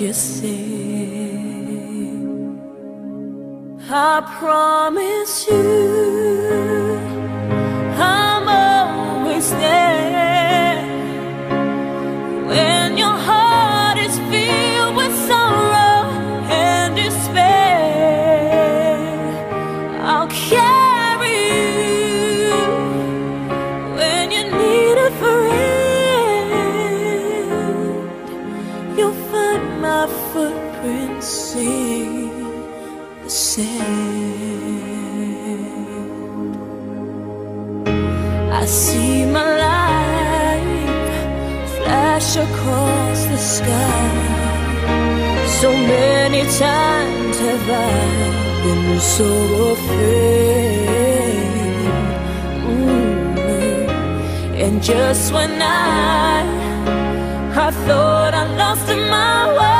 You say, I promise you, across the sky. So many times have I been so afraid. Mm. And just when I I thought I lost my way,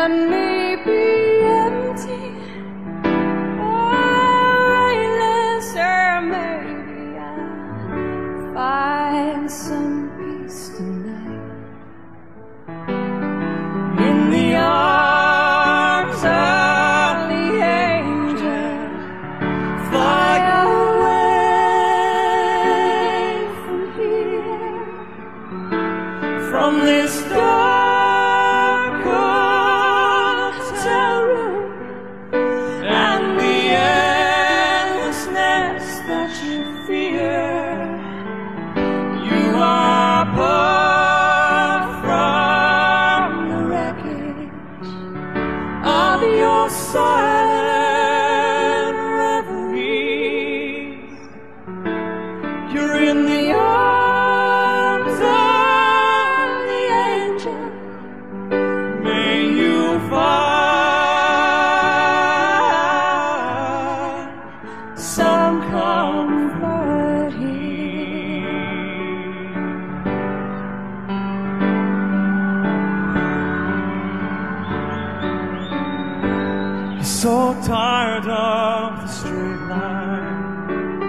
can may empty or or maybe I find some peace tonight in the arms of the angel. Fly away from here, from this dark. so tired of the straight line.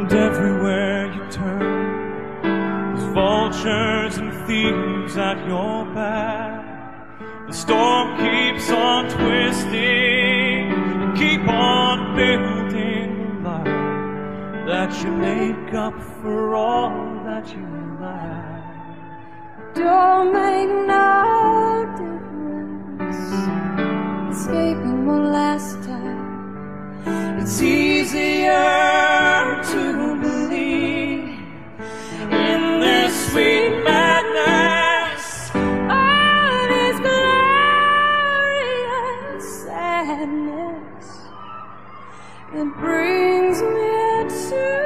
And everywhere you turn There's vultures and thieves at your back. The storm keeps on twisting And keep on building the light. That you make up for all that you lack. Don't make no difference escaping one last time. It's easier to believe in this sweet madness. All this glorious sadness. It brings me to.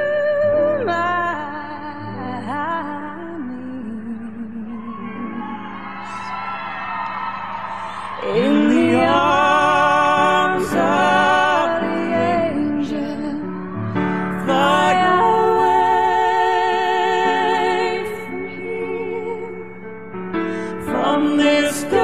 on this day.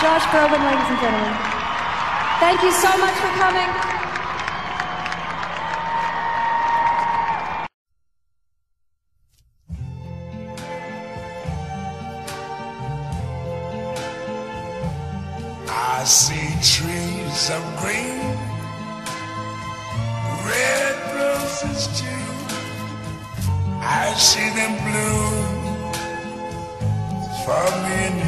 Josh Groban, ladies and gentlemen. Thank you so much for coming. I see trees of green, red roses too. I see them bloom for me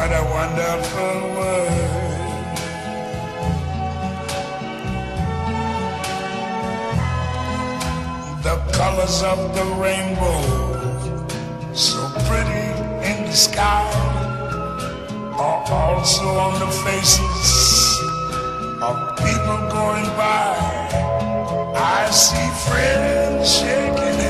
what a wonderful world. The colors of the rainbow, so pretty in the sky, are also on the faces of people going by. I see friends shaking